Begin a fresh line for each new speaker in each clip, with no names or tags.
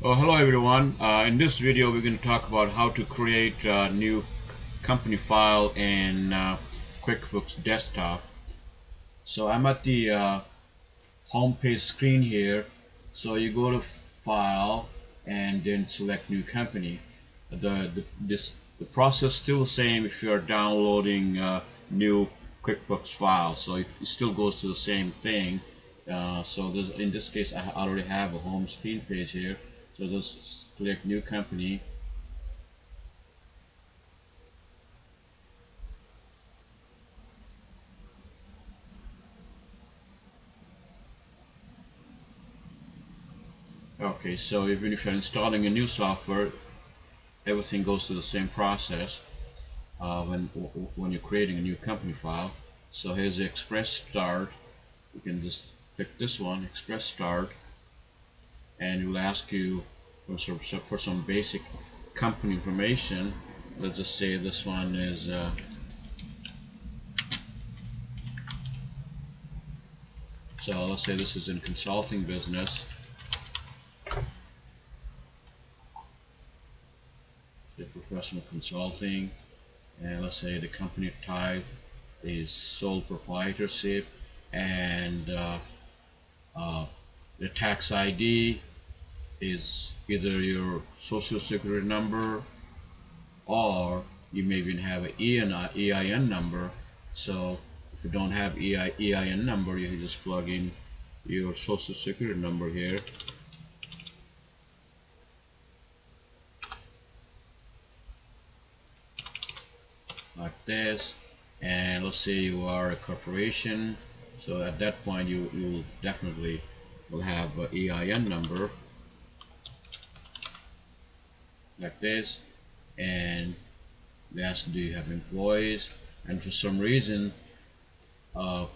Oh, hello everyone. Uh, in this video we're going to talk about how to create a new company file in uh, QuickBooks Desktop. So I'm at the uh, home page screen here. So you go to File and then select New Company. The, the, this, the process still the same if you are downloading uh, new QuickBooks file. So it, it, still goes to the same thing. Uh, so in this case I already have a home screen page here so just click new company. Okay so even if you're installing a new software everything goes through the same process uh, when when you're creating a new company file. So here's the express start. You can just pick this one express start and it will ask you for some, for some basic company information. Let's just say this one is uh, so let's say this is in consulting business. Professional consulting and let's say the company type is sole proprietorship and uh, uh, the tax ID is either your social security number or you may even have an EIN number. So if you don't have EIN number you can just plug in your social security number here. Like this. And let's say you are a corporation. So at that point you you definitely will have an EIN number like this and they ask do you have employees? And for some reason uh,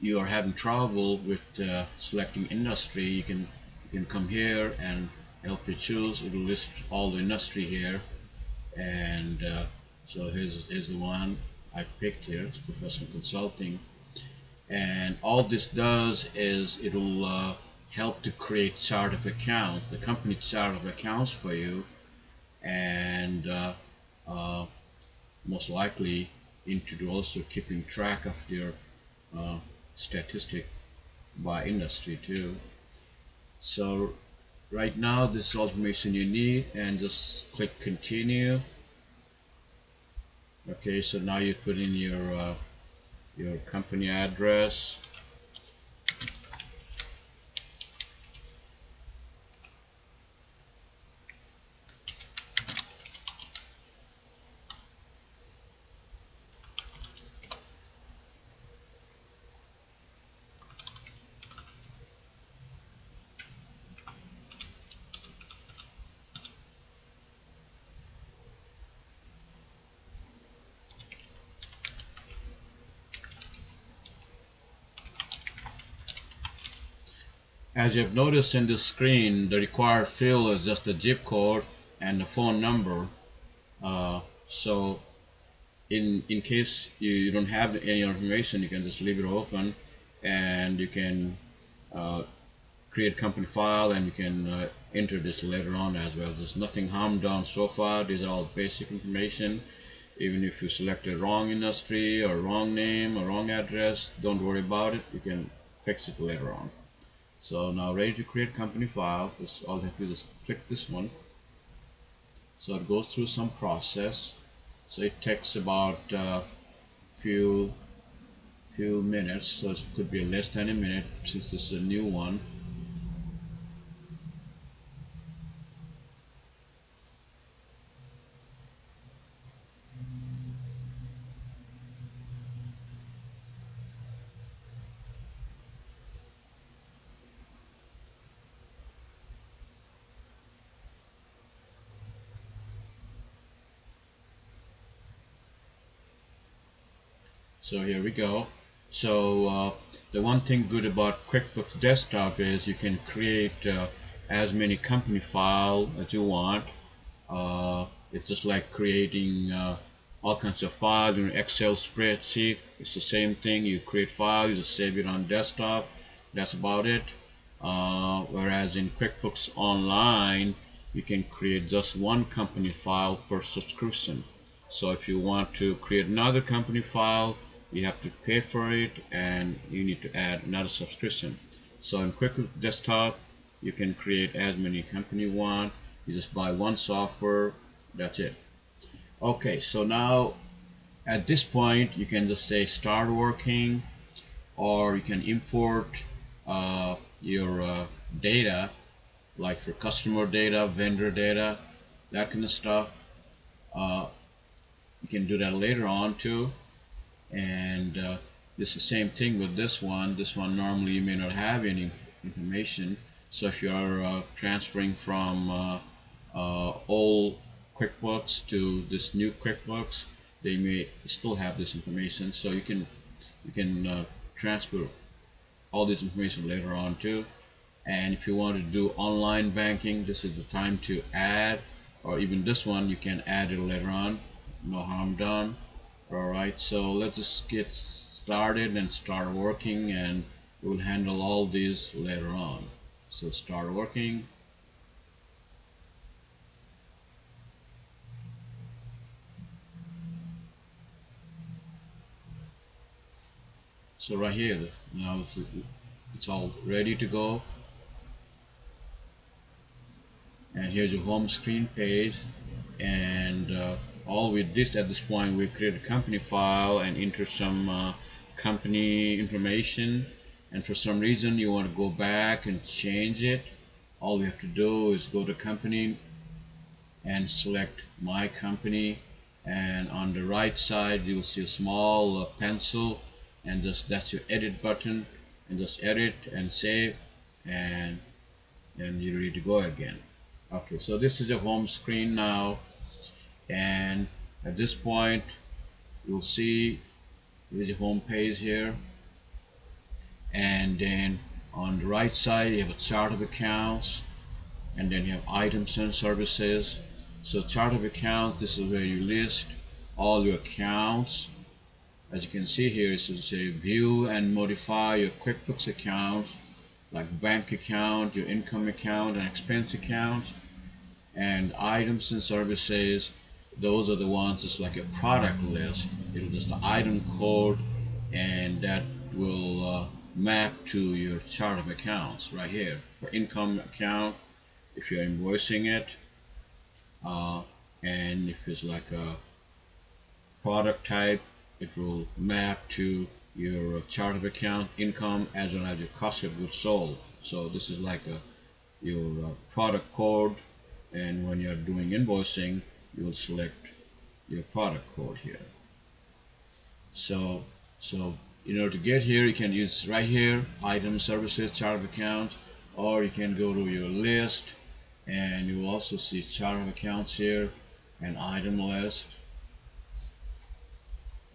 you are having trouble with uh, selecting industry. You can you can come here and help you choose. It will list all the industry here. And uh, so here's, here's the one I picked here. It's professional consulting. And all this does is it'll uh, help to create chart of accounts, the company chart of accounts for you, and uh, uh, most likely Intuit also keeping track of your uh, statistic by industry too. So right now this information you need and just click continue. Okay, so now you put in your uh, your company address As you've noticed in the screen, the required field is just the zip code and the phone number. Uh, so in, in case you, you, don't have any information, you can just leave it open and you can uh, create company file and you can uh, enter this later on as well. There's nothing harm done so far. These are all basic information. Even if you select a wrong industry or wrong name or wrong address, don't worry about it. You can fix it later on. So now ready to create company file, this all you have to do is click this one. So it goes through some process. So it takes about a uh, few few minutes, so it could be less than a minute since this is a new one. So here we go. So uh, the one thing good about QuickBooks Desktop is you can create uh, as many company files as you want. Uh, it's just like creating uh, all kinds of files in Excel spreadsheet. It's the same thing. You create files, you just save it on desktop. That's about it. uh, whereas in QuickBooks Online you can create just one company file per subscription so if you want to create another company file you have to pay for it and you need to add another subscription. So in QuickBooks Desktop you can create as many company you want. You just buy one software that's it. Okay so now at this point you can just say start working or you can import uh, your uh, data like your customer data vendor data that kind of stuff. Uh, you can do that later on too and uh, it's the same thing with this one. This one normally you may not have any information. So if you are uh, transferring from uh, uh, old QuickBooks to this new QuickBooks they may still have this information. So you can you can uh, transfer all this information later on too. And if you want to do online banking this is the time to add or even this one you can add it later on. No harm done alright so let's just get started and start working and we'll handle all these later on. So start working. So right here now it's, all ready to go. And here's your home screen page and uh, all with this at this point we create a company file and enter some uh, company information. And for some reason you want to go back and change it. All we have to do is go to company and select my company. And on the right side you will see a small uh, pencil and just that's your edit button. And just edit and save and then you're ready to go again. Okay so this is your home screen now and at this point you'll see there's a home page here. And then on the right side you have a chart of accounts. And then you have items and services. So chart of accounts this is where you list all your accounts. As you can see here, it says view and modify your QuickBooks account, like bank account, your income account, and expense account, and items and services. Those are the ones. It's like a product list. It'll just the item code, and that will uh, map to your chart of accounts right here. For income account, if you're invoicing it, uh, and if it's like a product type it will map to your chart of account income as well as your cost of goods sold so this is like a your uh, product code and when you're doing invoicing you will select your product code here. So so in order to get here you can use right here item services chart of account or you can go to your list and you will also see chart of accounts here and item list.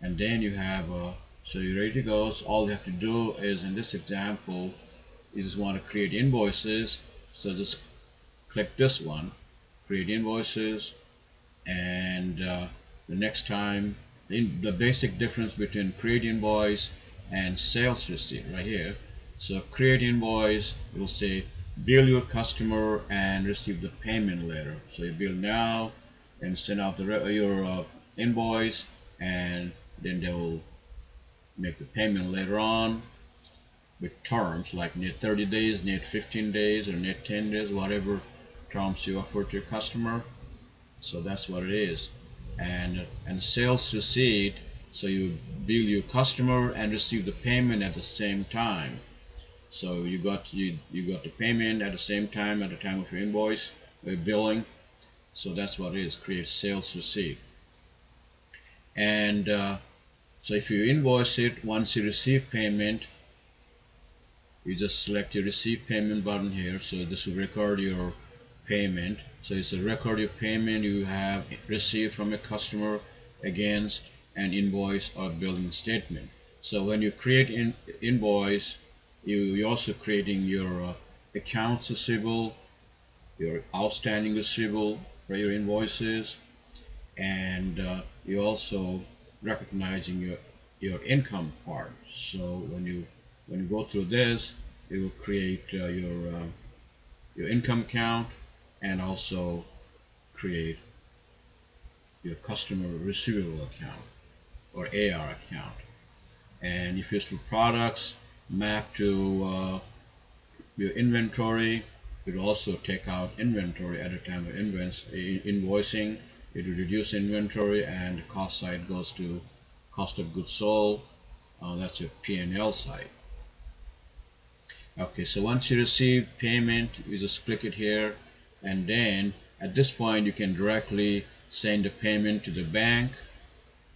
And then you have uh, so you're ready to go. So all you have to do is in this example you just want to create invoices. So just click this one create invoices and uh, the next time in the basic difference between create invoice and sales receipt right here so create invoice will say bill your customer and receive the payment later so you bill now and send out the your uh, invoice and then they will make the payment later on with terms like net 30 days, net 15 days, or net 10 days, whatever terms you offer to your customer. So that's what it is. And and sales receipt, so you bill your customer and receive the payment at the same time. So you got you you got the payment at the same time at the time of your invoice, uh, billing. So that's what it is. Create sales receipt. And uh, so if you invoice it, once you receive payment, you just select your receive payment button here. So this will record your payment. So it's a record your payment you have received from a customer against an invoice or billing statement. So when you create in invoice, you, you're also creating your uh, accounts receivable, your outstanding receivable for your invoices, and uh, you also recognizing your your income part so when you when you go through this it will create uh, your uh, your income account and also create your customer receivable account or AR account. And if it's for products map to uh, your inventory. It will also take out inventory at a time of invoicing. It will reduce inventory and the cost side goes to cost of goods sold. Uh, that's your P&L side. Okay so once you receive payment you just click it here and then at this point you can directly send the payment to the bank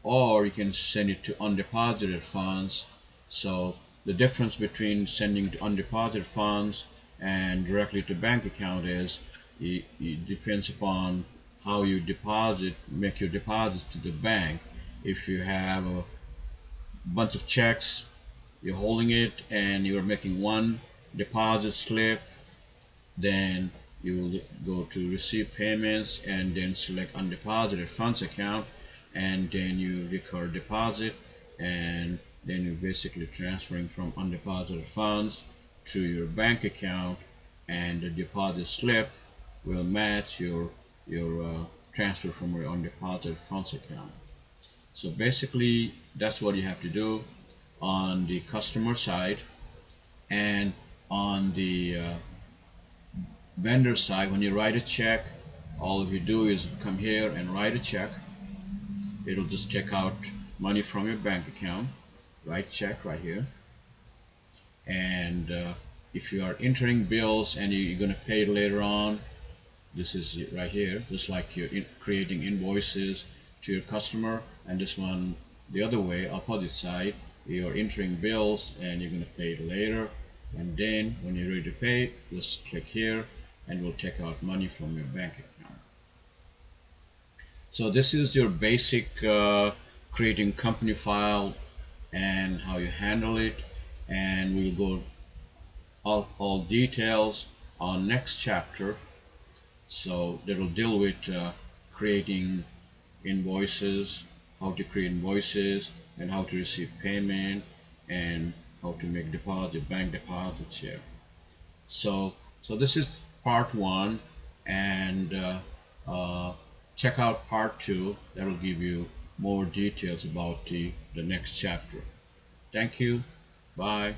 or you can send it to undeposited funds. So the difference between sending to undeposited funds and directly to bank account is it, it depends upon how you deposit make your deposits to the bank. If you have a bunch of checks you're holding it and you're making one deposit slip then you will go to receive payments and then select undeposited funds account and then you record deposit and then you're basically transferring from undeposited funds to your bank account and the deposit slip will match your your uh, transfer from your undeposited funds account. So basically that's what you have to do on the customer side and on the uh, vendor side when you write a check all you do is come here and write a check. It'll just take out money from your bank account write check right here. And uh, if you are entering bills and you're going to pay later on this is right here just like you're in creating invoices to your customer and this one the other way opposite side you're entering bills and you're going to pay it later and then when you're ready to pay just click here and we'll take out money from your bank account. So this is your basic uh, creating company file and how you handle it and we'll go all, all details on next chapter. So that will deal with uh, creating invoices how to create invoices and how to receive payment and how to make deposit bank deposits here. So so this is part one and uh, uh, check out part two that will give you more details about the, the next chapter. Thank you. Bye.